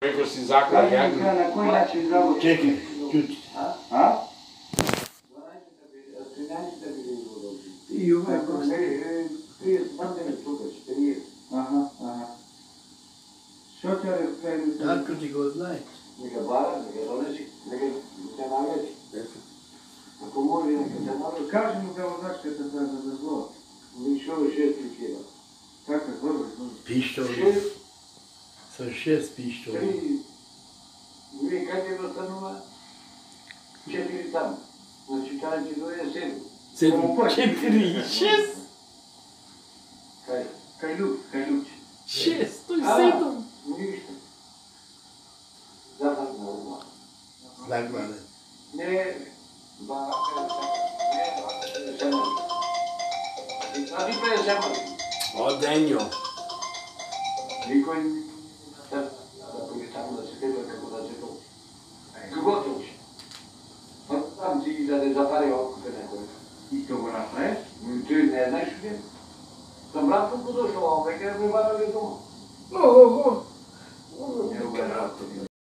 Прeko си заклад някакви. На кой начин излагате? Чеки, чути. А? И ова е просто. Прие, бърде не тугаш, прие. Аха, аха. Що тя референ? Да, като го знаете. Нека бара, нека донеши, нека се намечи. Ако може, нека се намечи. Кажи му да означката за зло. Мишо е 6 кила. Как е, добре? Пищо. 6 Să șezi piștorul. Ce pritam? Deci care ce dorește? Ce trișez? Căluc, căluc. Ce? Stai să-i dăm. Niște. Da, da, normal. Lagmane. Ne... Ba... Ne... Seamă. Adică e seamă. O, Daniel. Nico, Teraz napoistamy no, na ciebie, tylko dlaczego zgłosił się. Tam dziś za parę okupy na. I to go nasz Mówi, nie znasz mm, mnie? Tam bratku podeszła, on tak jak wywalał do domu. No, no, no.